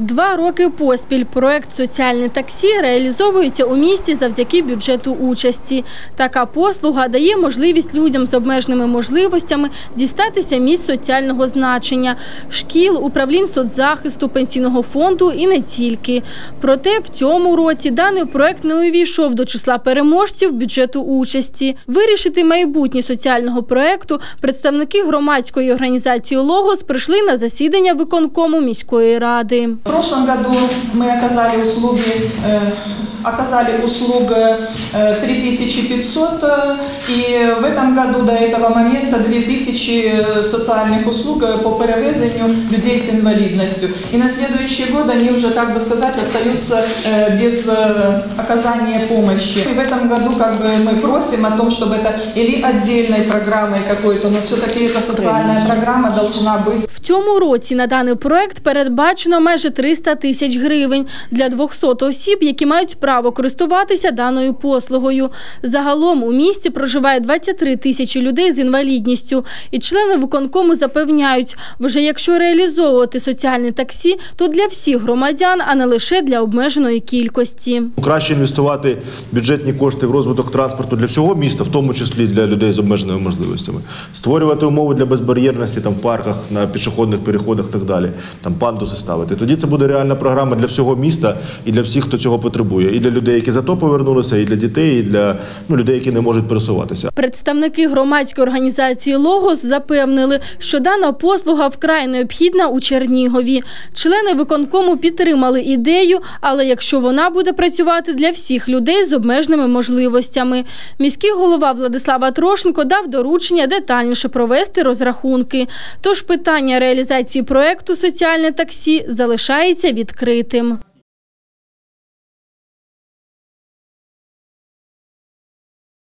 Два роки поспіль проект «Соціальне таксі» реалізовується у місті завдяки бюджету участі. Така послуга дає можливість людям з обмеженими можливостями дістатися місць соціального значення – шкіл, управлінь соцзахисту, пенсійного фонду і не тільки. Проте в цьому році даний проект не увійшов до числа переможців бюджету участі. Вирішити майбутнє соціального проекту представники громадської організації «Логос» прийшли на засідання виконкому міської ради. В прошлом году мы оказали услуги, э, оказали услуг э, 3500, э, и в этом году до этого момента 2000 социальных услуг э, по перевезению людей с инвалидностью. И на следующий год они уже, как бы сказать, остаются э, без э, оказания помощи. И в этом году как бы мы просим о том, чтобы это или отдельной программой какой-то, но все-таки эта социальная программа должна быть В цьому році на даний проект передбачено майже 300 тисяч гривень для 200 осіб, які мають право користуватися даною послугою. Загалом у місті проживає 23 тисячі людей з інвалідністю. І члени виконкому запевняють, вже якщо реалізовувати соціальне таксі, то для всіх громадян, а не лише для обмеженої кількості. Краще інвестувати бюджетні кошти в розвиток транспорту для всього міста, в тому числі для людей з обмеженими можливостями, створювати умови для безбар'єрності там в парках, на пішохідних переходах і так далі, там пандуси ставити. Тоді це буде реальна програма для всього міста і для всіх, хто цього потребує, для людей, які за то повернулися, і для дітей, і для ну, людей, які не можуть пересуватися. Представники громадської організації «Логос» запевнили, що дана послуга вкрай необхідна у Чернігові. Члени виконкому підтримали ідею, але якщо вона буде працювати для всіх людей з обмеженими можливостями. Міський голова Владислава Трошенко дав доручення детальніше провести розрахунки. Тож питання реалізації проекту «Соціальне таксі» залишається відкритим.